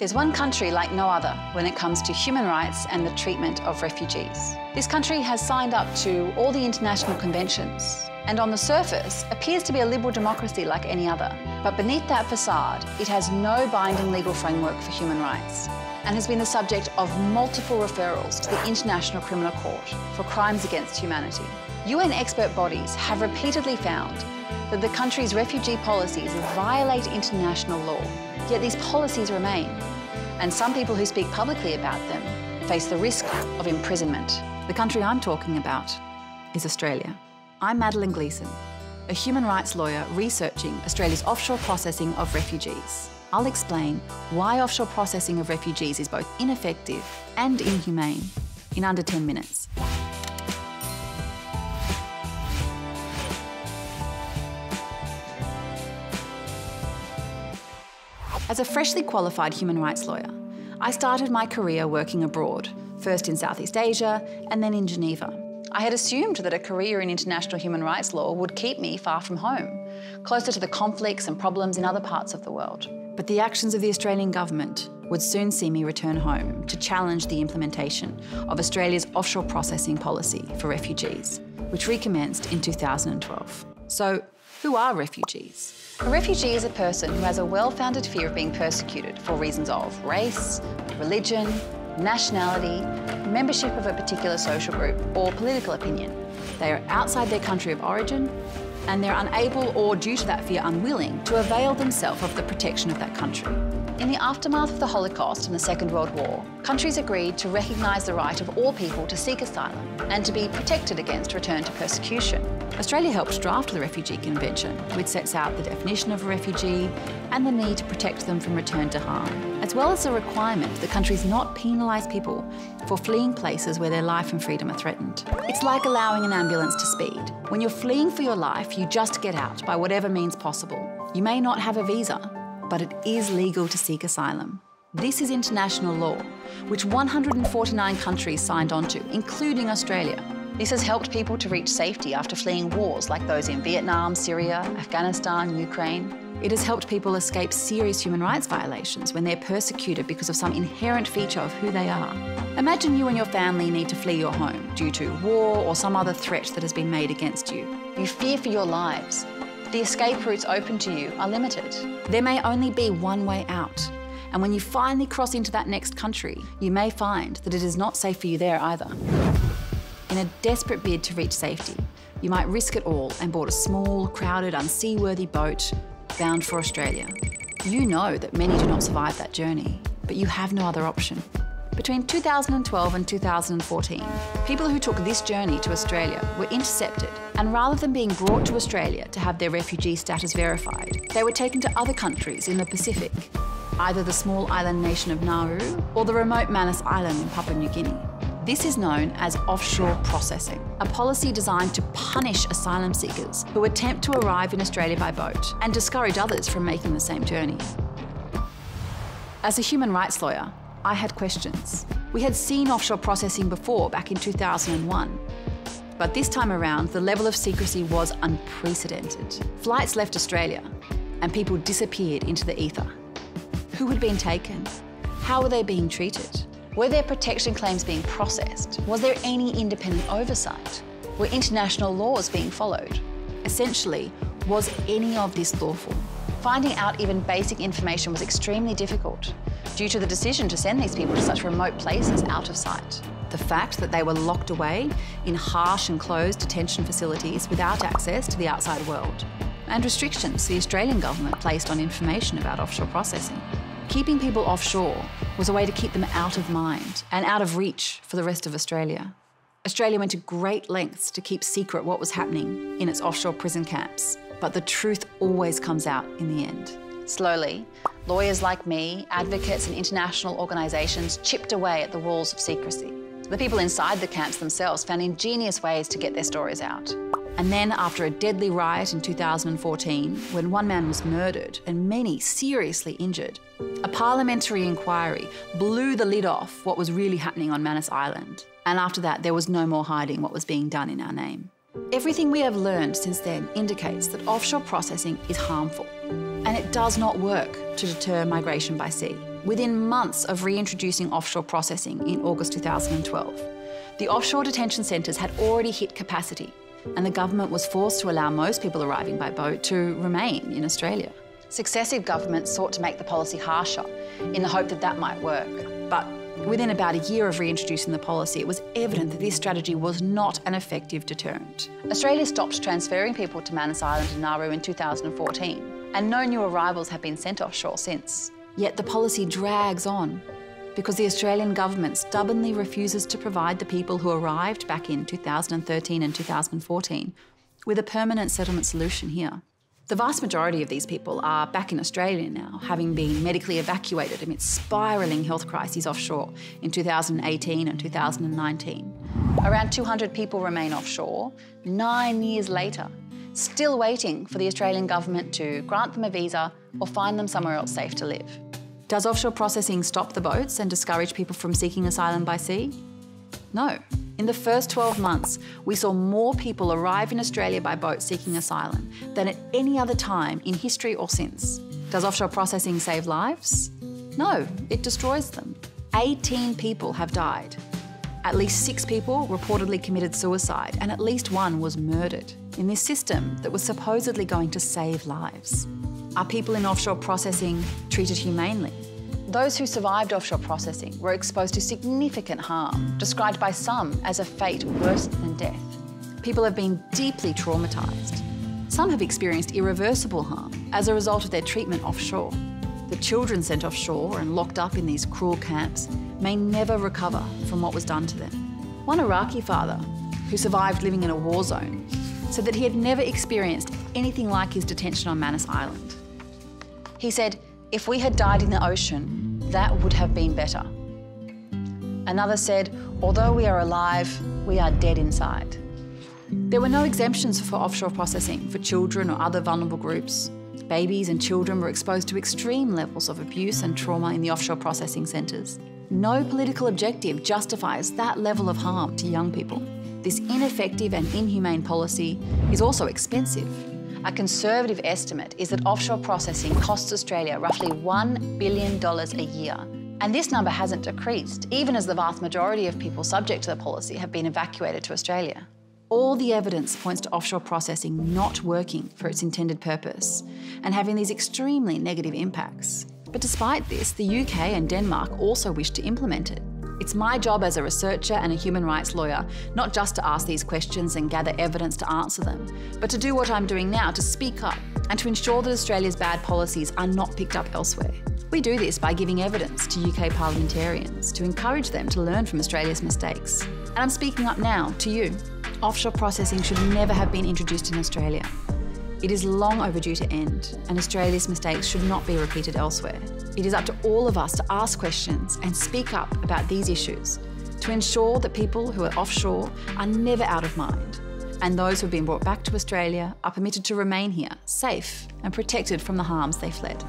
There's one country like no other when it comes to human rights and the treatment of refugees. This country has signed up to all the international conventions and on the surface appears to be a liberal democracy like any other. But beneath that facade, it has no binding legal framework for human rights and has been the subject of multiple referrals to the International Criminal Court for crimes against humanity. UN expert bodies have repeatedly found that the country's refugee policies violate international law, yet these policies remain. And some people who speak publicly about them face the risk of imprisonment. The country I'm talking about is Australia. I'm Madeline Gleeson, a human rights lawyer researching Australia's offshore processing of refugees. I'll explain why offshore processing of refugees is both ineffective and inhumane in under 10 minutes. As a freshly qualified human rights lawyer, I started my career working abroad, first in Southeast Asia and then in Geneva. I had assumed that a career in international human rights law would keep me far from home, closer to the conflicts and problems in other parts of the world. But the actions of the Australian government would soon see me return home to challenge the implementation of Australia's offshore processing policy for refugees, which recommenced in 2012. So, who are refugees? A refugee is a person who has a well-founded fear of being persecuted for reasons of race, religion, nationality, membership of a particular social group, or political opinion. They are outside their country of origin and they're unable or, due to that fear, unwilling to avail themselves of the protection of that country. In the aftermath of the Holocaust and the Second World War, countries agreed to recognise the right of all people to seek asylum and to be protected against return to persecution. Australia helped draft the Refugee Convention, which sets out the definition of a refugee and the need to protect them from return to harm, as well as a requirement that countries not penalise people for fleeing places where their life and freedom are threatened. It's like allowing an ambulance to speed. When you're fleeing for your life, you just get out by whatever means possible. You may not have a visa, but it is legal to seek asylum. This is international law, which 149 countries signed on to, including Australia. This has helped people to reach safety after fleeing wars like those in Vietnam, Syria, Afghanistan, Ukraine. It has helped people escape serious human rights violations when they're persecuted because of some inherent feature of who they are. Imagine you and your family need to flee your home due to war or some other threat that has been made against you. You fear for your lives the escape routes open to you are limited. There may only be one way out. And when you finally cross into that next country, you may find that it is not safe for you there either. In a desperate bid to reach safety, you might risk it all and board a small, crowded, unseaworthy boat bound for Australia. You know that many do not survive that journey, but you have no other option. Between 2012 and 2014, people who took this journey to Australia were intercepted, and rather than being brought to Australia to have their refugee status verified, they were taken to other countries in the Pacific, either the small island nation of Nauru or the remote Manus Island in Papua New Guinea. This is known as offshore processing, a policy designed to punish asylum seekers who attempt to arrive in Australia by boat and discourage others from making the same journey. As a human rights lawyer, I had questions. We had seen offshore processing before, back in 2001. But this time around, the level of secrecy was unprecedented. Flights left Australia, and people disappeared into the ether. Who had been taken? How were they being treated? Were their protection claims being processed? Was there any independent oversight? Were international laws being followed? Essentially, was any of this lawful? Finding out even basic information was extremely difficult due to the decision to send these people to such remote places out of sight. The fact that they were locked away in harsh and closed detention facilities without access to the outside world, and restrictions the Australian government placed on information about offshore processing. Keeping people offshore was a way to keep them out of mind and out of reach for the rest of Australia. Australia went to great lengths to keep secret what was happening in its offshore prison camps, but the truth always comes out in the end. Slowly, lawyers like me, advocates and international organisations chipped away at the walls of secrecy. The people inside the camps themselves found ingenious ways to get their stories out. And then, after a deadly riot in 2014, when one man was murdered and many seriously injured, a parliamentary inquiry blew the lid off what was really happening on Manus Island. And after that, there was no more hiding what was being done in our name. Everything we have learned since then indicates that offshore processing is harmful and it does not work to deter migration by sea. within months of reintroducing offshore processing in August 2012. The offshore detention centres had already hit capacity, and the government was forced to allow most people arriving by boat to remain in Australia. Successive governments sought to make the policy harsher in the hope that that might work. But within about a year of reintroducing the policy, it was evident that this strategy was not an effective deterrent. Australia stopped transferring people to Manus Island and Nauru in 2014, and no new arrivals have been sent offshore since. Yet the policy drags on because the Australian government stubbornly refuses to provide the people who arrived back in 2013 and 2014 with a permanent settlement solution here. The vast majority of these people are back in Australia now, having been medically evacuated amidst spiralling health crises offshore in 2018 and 2019. Around 200 people remain offshore nine years later, still waiting for the Australian government to grant them a visa or find them somewhere else safe to live. Does offshore processing stop the boats and discourage people from seeking asylum by sea? No. In the first 12 months, we saw more people arrive in Australia by boat seeking asylum than at any other time in history or since. Does offshore processing save lives? No, it destroys them. 18 people have died. At least six people reportedly committed suicide, and at least one was murdered in this system that was supposedly going to save lives. Are people in offshore processing treated humanely? Those who survived offshore processing were exposed to significant harm, described by some as a fate worse than death. People have been deeply traumatised. Some have experienced irreversible harm as a result of their treatment offshore. The children sent offshore and locked up in these cruel camps may never recover from what was done to them. One Iraqi father, who survived living in a war zone, said that he had never experienced anything like his detention on Manus Island. He said, if we had died in the ocean, that would have been better. Another said, although we are alive, we are dead inside. There were no exemptions for offshore processing for children or other vulnerable groups. Babies and children were exposed to extreme levels of abuse and trauma in the offshore processing centres. No political objective justifies that level of harm to young people. This ineffective and inhumane policy is also expensive. A conservative estimate is that offshore processing costs Australia roughly $1 billion a year. And this number hasn't decreased, even as the vast majority of people subject to the policy have been evacuated to Australia. All the evidence points to offshore processing not working for its intended purpose and having these extremely negative impacts. But despite this, the UK and Denmark also wish to implement it. It's my job as a researcher and a human rights lawyer not just to ask these questions and gather evidence to answer them, but to do what I'm doing now to speak up and to ensure that Australia's bad policies are not picked up elsewhere. We do this by giving evidence to UK parliamentarians to encourage them to learn from Australia's mistakes. And I'm speaking up now to you. Offshore processing should never have been introduced in Australia. It is long overdue to end, and Australia's mistakes should not be repeated elsewhere. It is up to all of us to ask questions and speak up about these issues to ensure that people who are offshore are never out of mind, and those who have been brought back to Australia are permitted to remain here, safe and protected from the harms they fled.